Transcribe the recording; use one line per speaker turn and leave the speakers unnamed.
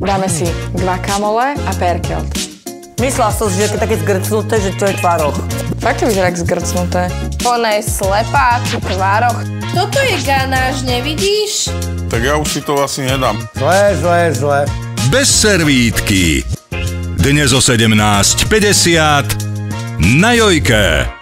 Dáme si guacamole a perkelt.
Myslela som, že je také zgrcnuté, že to je tvároch.
Fakt to vyzerá zgrcnuté.
Ona je slepá, tu tvároch. Toto je ganáž, nevidíš?
Tak ja už si to asi nedám.
Zle, zle, zle.
Bez servítky. Dnes o 17.50 na Jojke.